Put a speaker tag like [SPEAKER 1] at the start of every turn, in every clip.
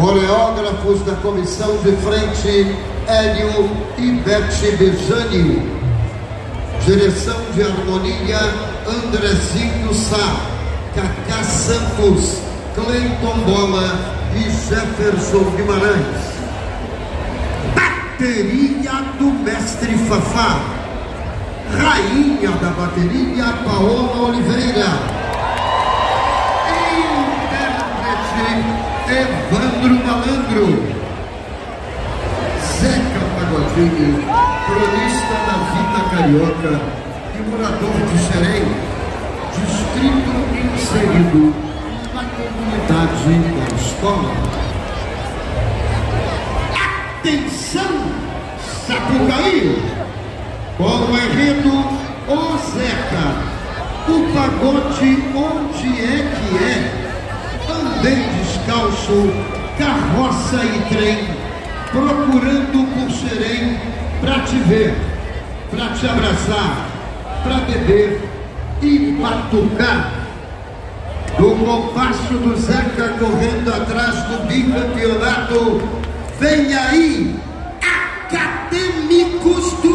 [SPEAKER 1] coreógrafos da comissão de frente Hélio e Bete Bejani, direção de harmonia Andrezinho Sá, Cacá Santos, Cleiton Bola e Jefferson Guimarães. Bateria do mestre Fafá, rainha da bateria Paola Oliveira. Interprete é Evandro Malandro, Zeca Pagodinho, cronista da vida carioca e morador de Xerém, distrito inserido na comunidade da escola. Atenção, Sapucaí! Como é enredo O Zeca, o pagode onde é que é? Andei de descalço, carroça e trem, procurando o pulseirão para te ver, para te abraçar, para beber e batucar. Do compasso do Zeca correndo atrás do bicampeonato, vem aí, acadêmicos do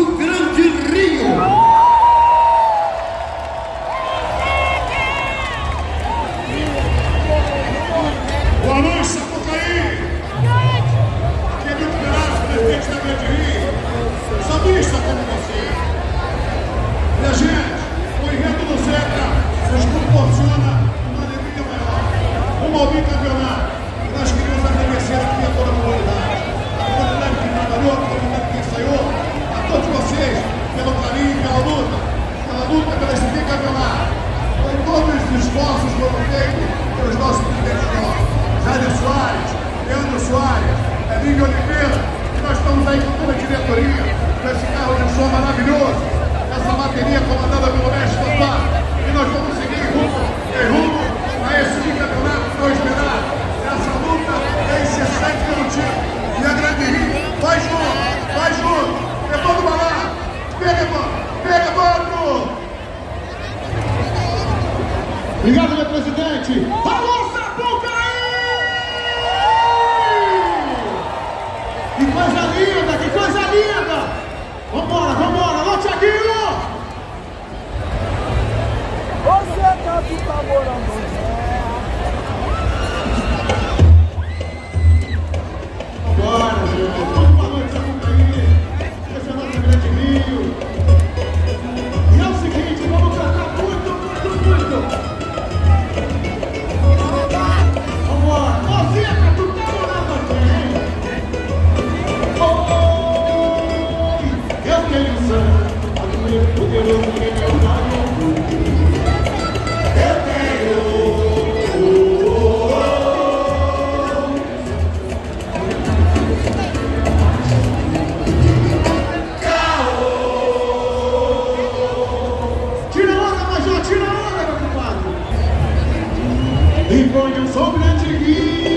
[SPEAKER 2] e põe um a grande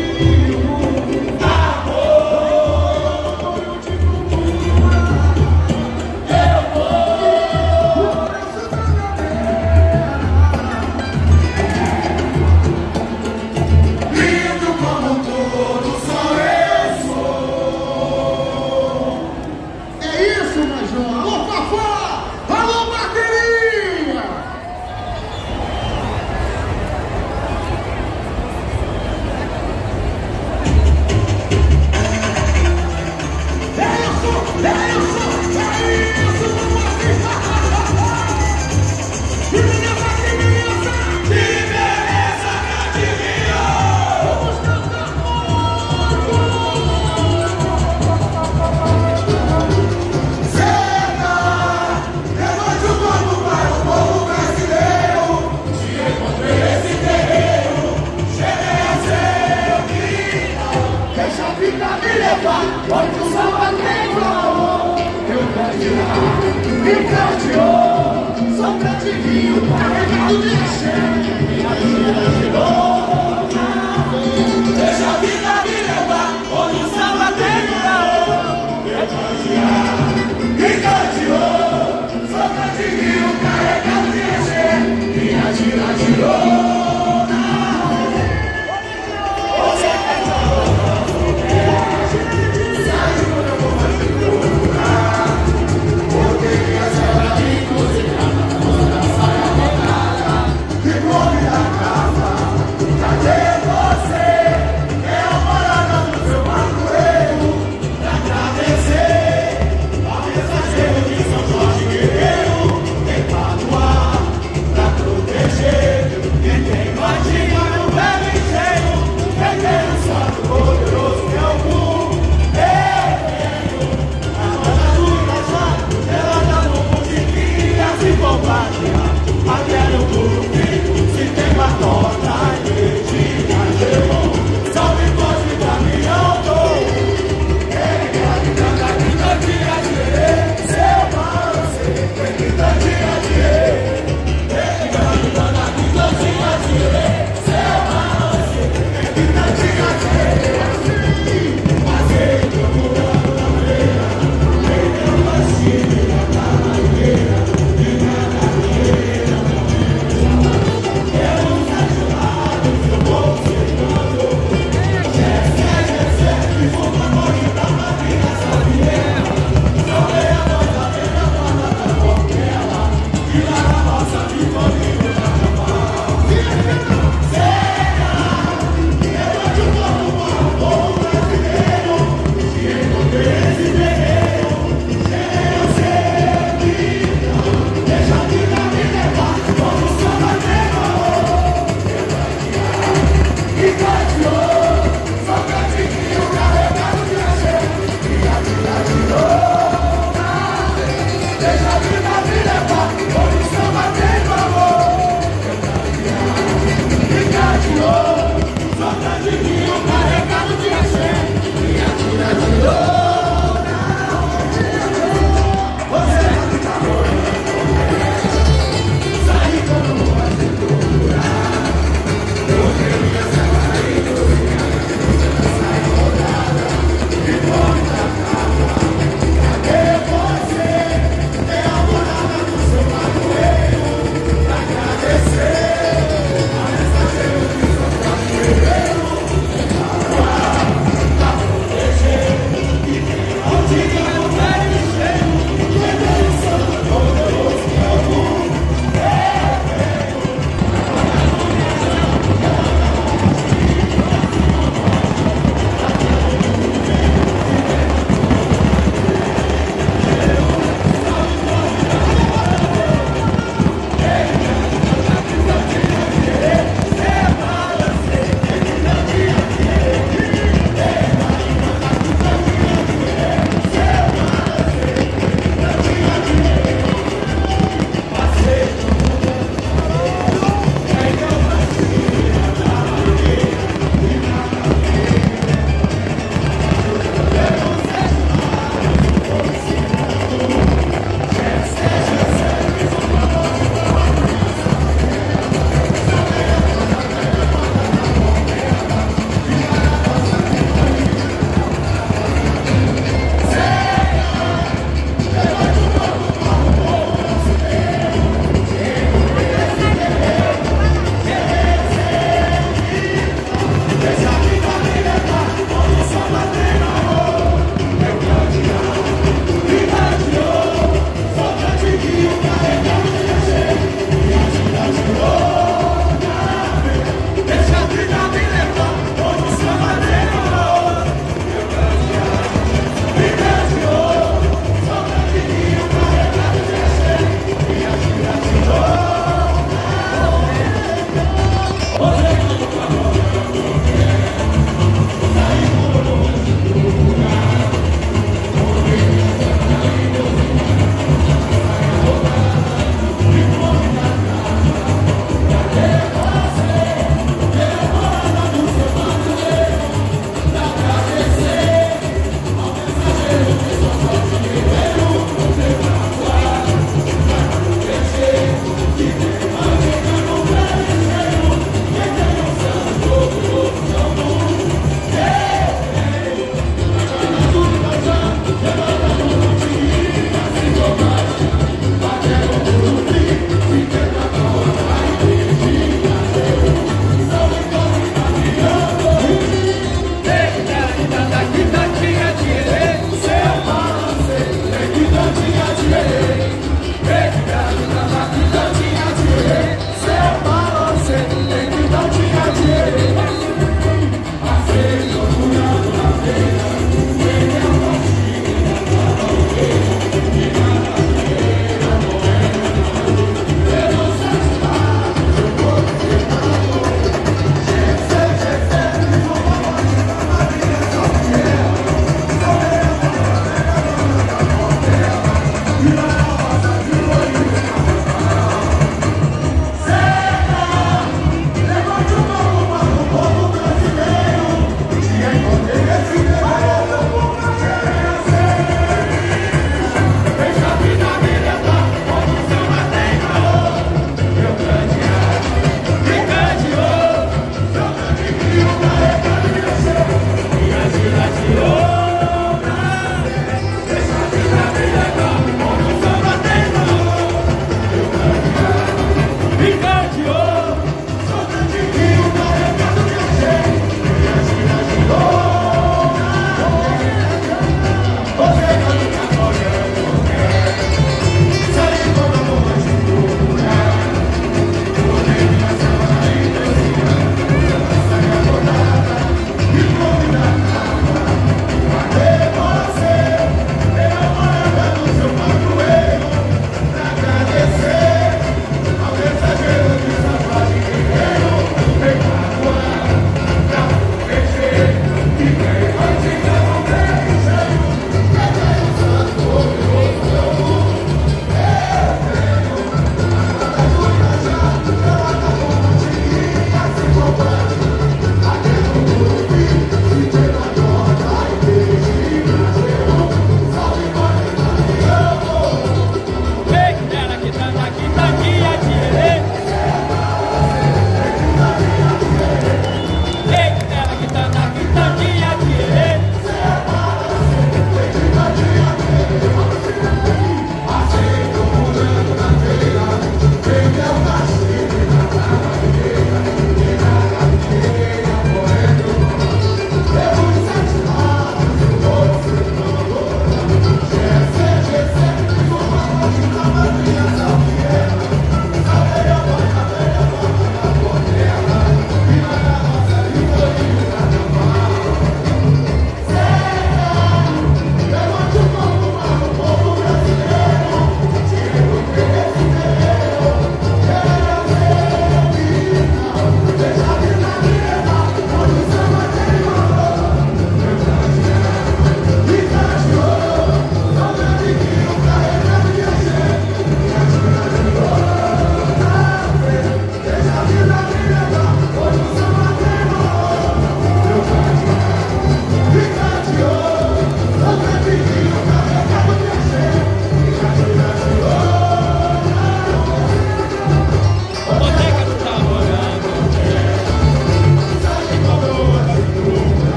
[SPEAKER 2] Cidade de